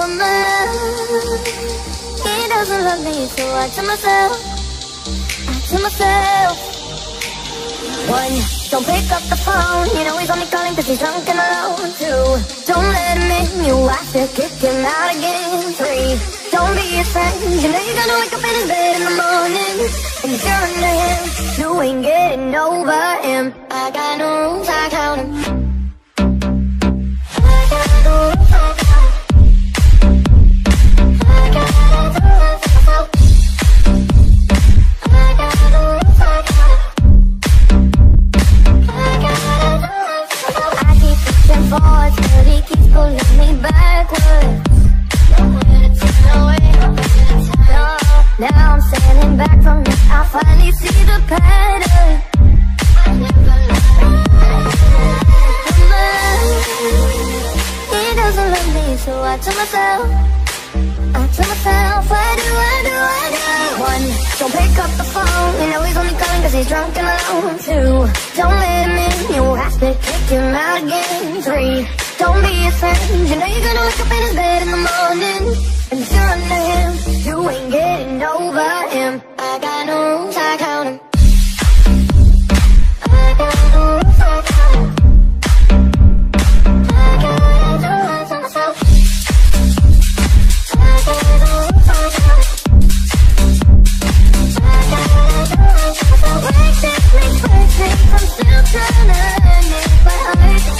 He doesn't love me, so I tell myself, I tell myself. One, don't pick up the phone, you know he's only calling cause he's drunk and alone. Two, don't let him in, you have to kick him out again. Three, don't be his friend, you know you're gonna wake up in his bed in the morning. And if you're under him, you ain't getting over him. I got no rules, I count him. Forwards, but he keeps pulling me backwards. Nowhere to turn, nowhere, nowhere to turn. No, Now I'm standing back from it. I finally see the pattern. I never He doesn't love me, so I tell myself, myself, do, I do, I do. One, don't pick up the phone, you know he's only calling cause he's drunk and alone. Two, don't let him in, you have to kick him out again. Three, don't be his friend, you know you're gonna wake up in his bed in the morning. And if you're under him, you ain't getting over him. I got no rules, I count 'em. On myself. Works it, makes perfect. I'm still trying to it by heart.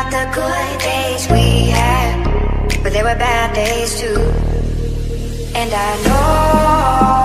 About the good days we had, but there were bad days too. And I know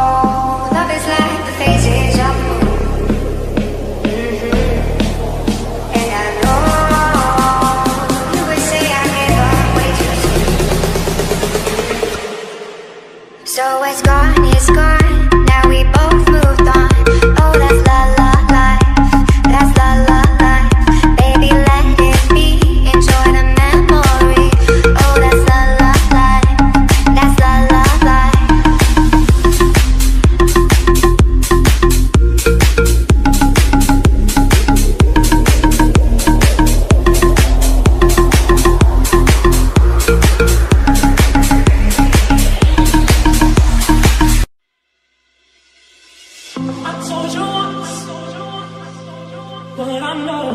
But I know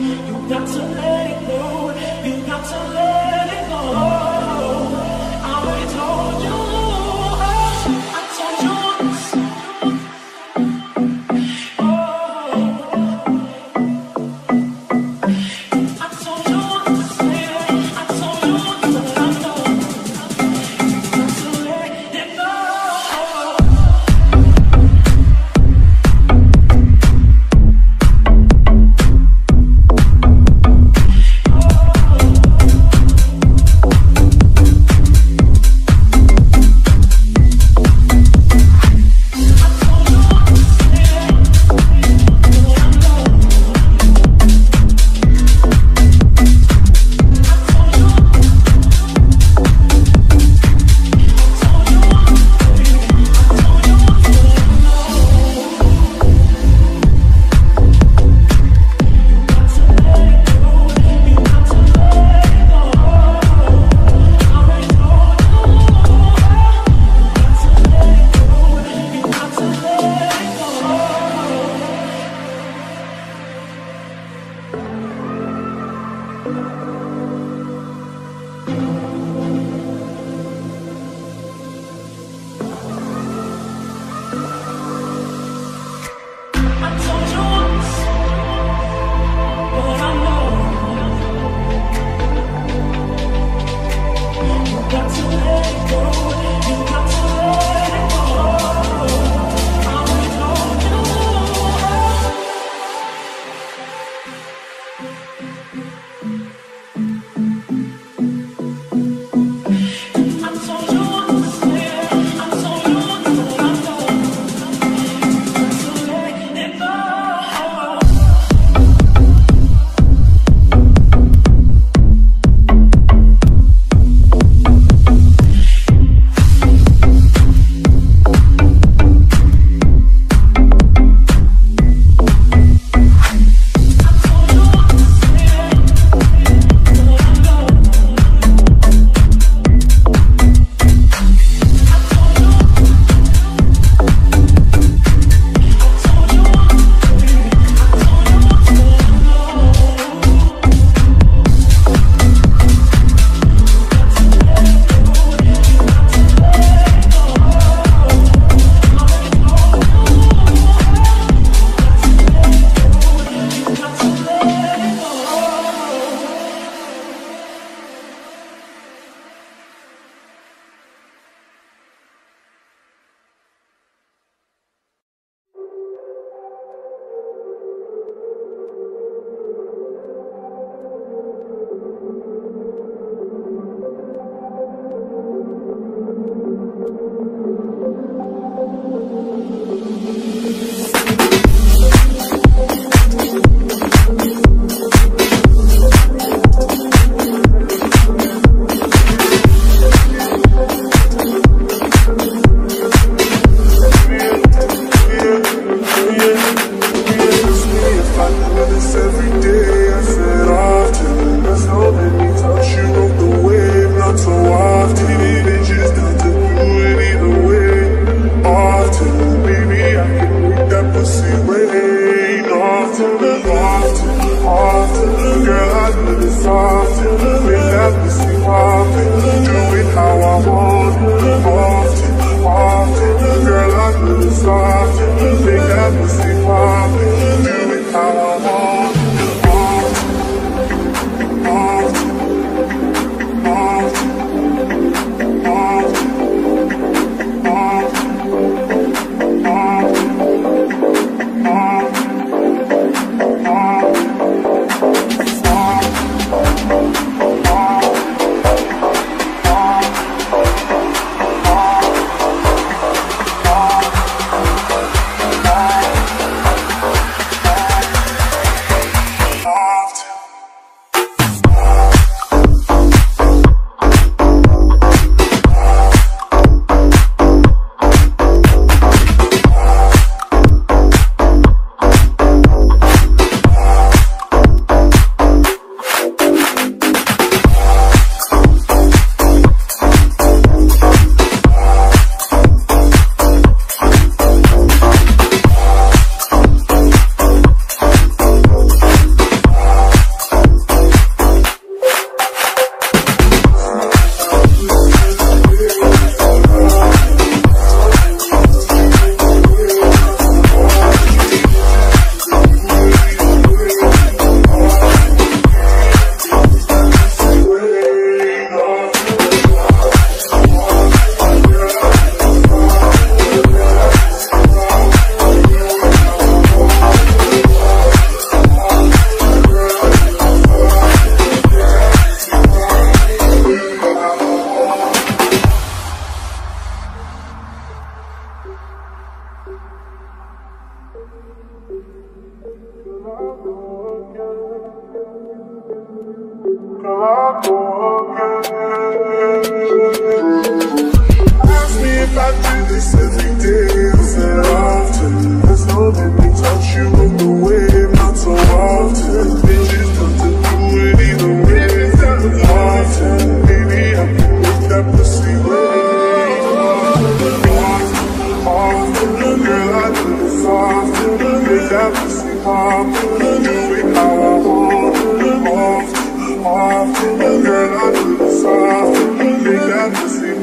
you got to let it go. You got to let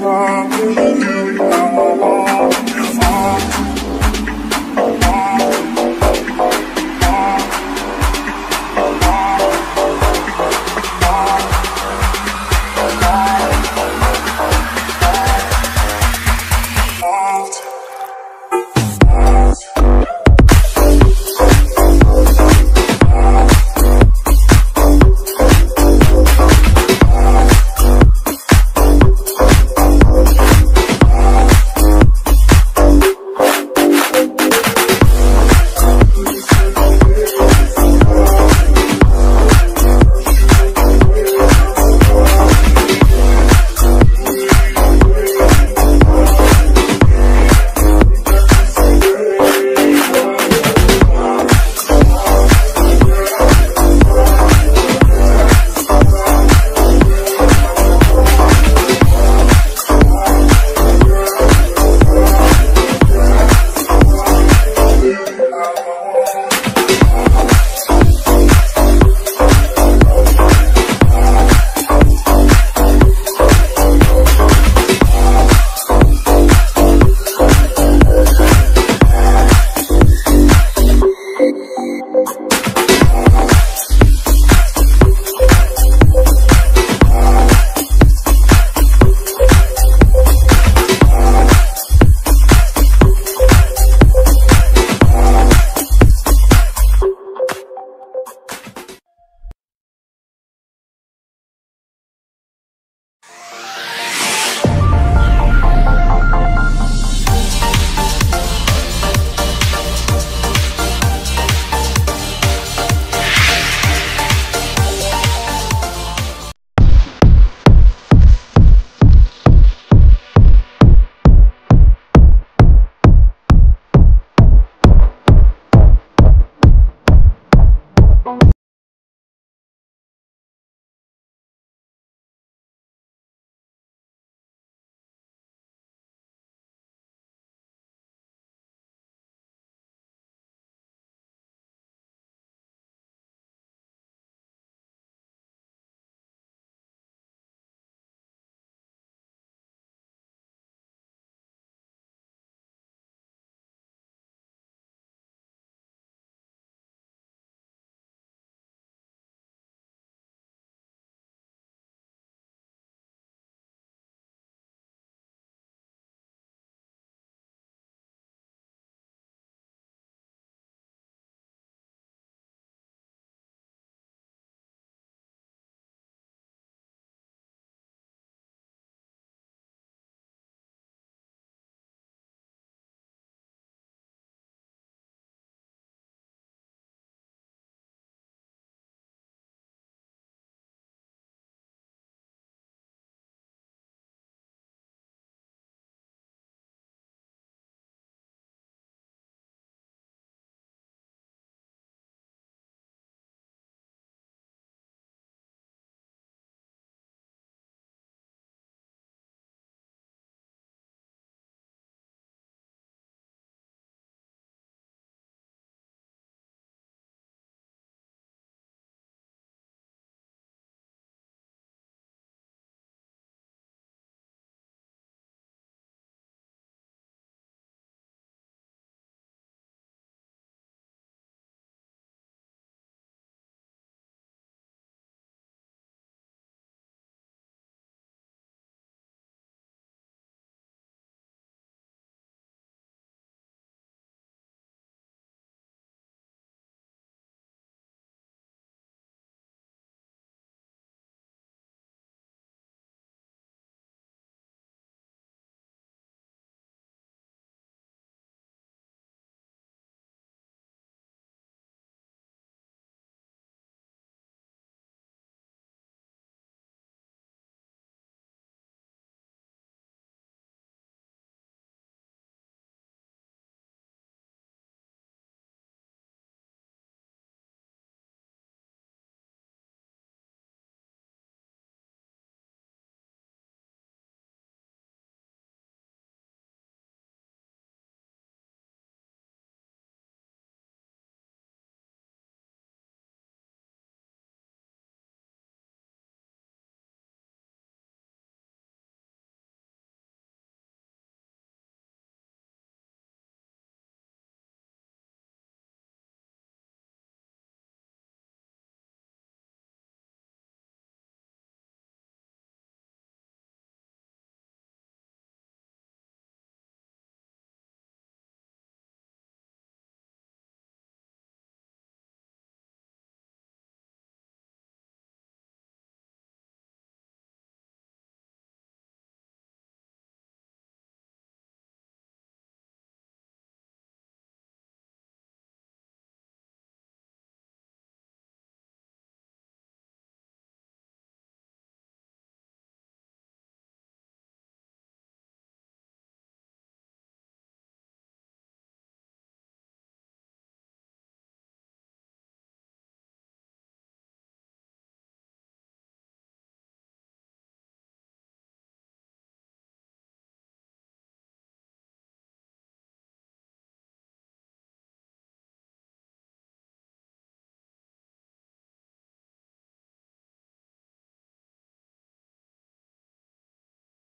Make